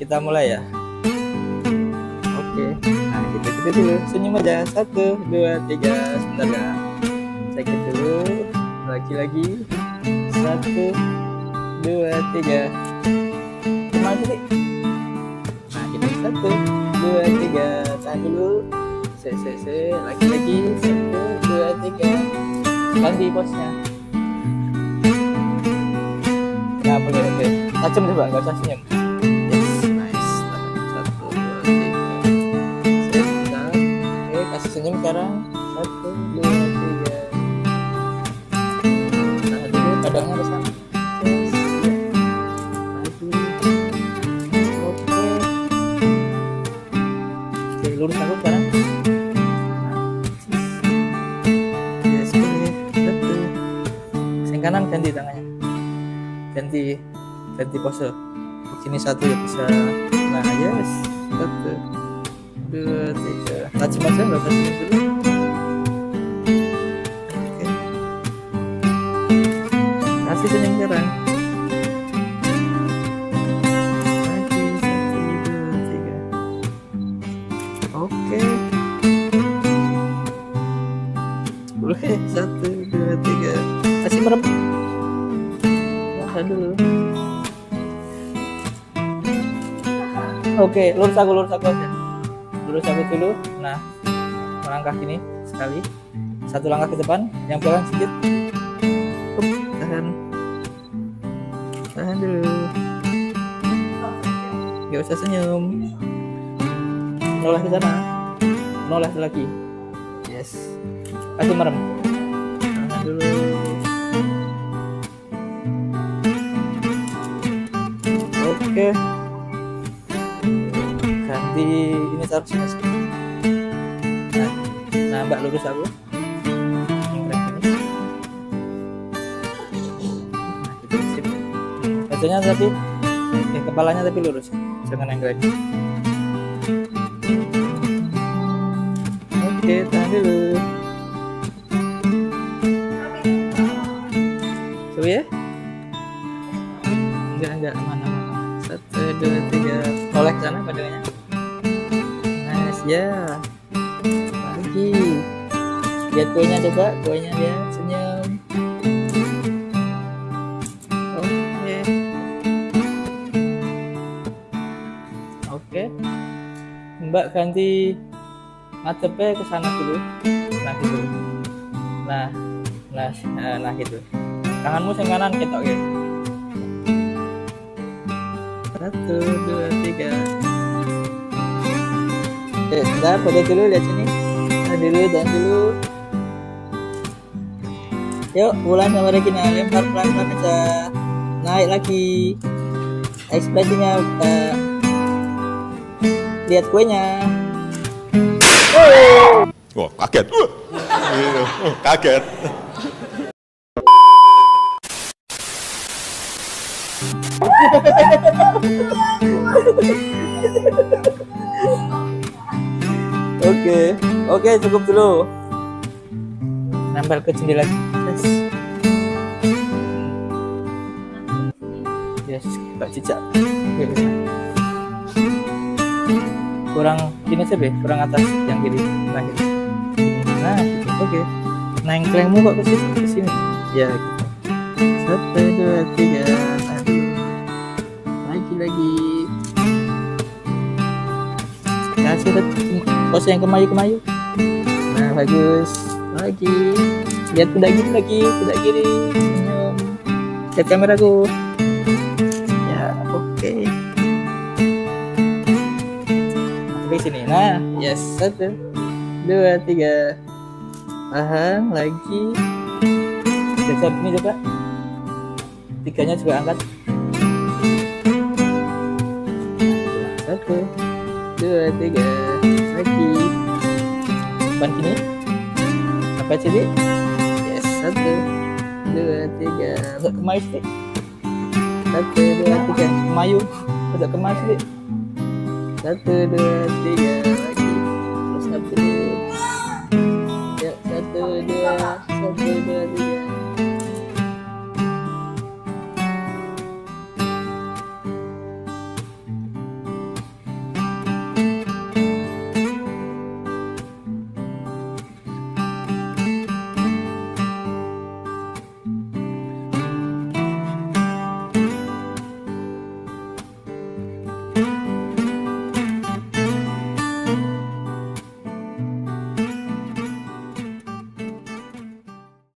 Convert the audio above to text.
kita mulai ya. Oke nah kita kita dulu. Senyum aja. Satu dua tiga. Sebentar ya. Sakit dulu. Lagi lagi. Satu dua tiga. Cuma sih? Nah kita satu dua tiga. Tahan dulu. Se se se. Lagi lagi. Satu dua tiga. Ganti posnya nah boleh oke tajam coba nggak usah senyum kanan ganti tangannya. Ganti ganti pose. Sini satu ya bisa. Nah yes. Satu dua tiga. Tajam aja nggak usah dulu. Oke. Kasih senyum sekarang. Lagi satu dua tiga. Oke. Satu dua tiga kasih merem. Tahan dulu oke lurus aku lurus aku aja. Lurus aku dulu. Nah melangkah gini sekali. Satu langkah ke depan yang belakang sedikit. Up, tahan. Tahan dulu. Gak usah senyum. Noleh ke sana. Noleh lagi. Yes. Kasih merem. Tahan dulu oke. Ganti ini sini. nah, mbak lurus aku. Bajunya tapi eh, kepalanya tapi lurus jangan yang lain. Oke tahan dulu. Coba ya? Enggak enggak aman aman dua tiga. Noleh ke sana padanya nice ya. Lagi lihat kuenya coba kuenya dia senyum. Oke. Oke. Mbak ganti ngadepnya ke sana dulu. Nah gitu. Nah nah nah, gitu. Tanganmu yang kanan ketok ya satu dua tiga eh sebentar foto dulu lihat sini nah dulu dan dulu yuk bulan sama Regina lempar pelan pelan aja naik lagi ekspresinya uh, lihat kuenya Wah, kaget. Wah. Gitu. kaget. Oke oke cukup dulu. Nempel ke jendela. Yes. Yes. Gak cicak sana. kurang ini sih kurang atas yang kiri. Nah gitu. Nah gitu. oke. Nah yang kok ke sini? Ke sini. Ya gitu. Satu dua tiga kasih pose yang kemayu kemayu nah bagus. Lagi. Lihat kuda gini lagi. Kuda kiri senyum. Lihat kameraku ya oke. Sampai sini. Nah yes. Satu dua tiga. Tahan lagi. Geser ini coba. Tiganya juga angkat. Satu dua tiga. Lagi. Bang kini, apa sih yes satu dua tiga. Agak kemayu sih satu dua tiga. Kemayu agak kemayu sih satu dua tiga. Lagi. Terus satu. Ya satu dua. Satu dua tiga.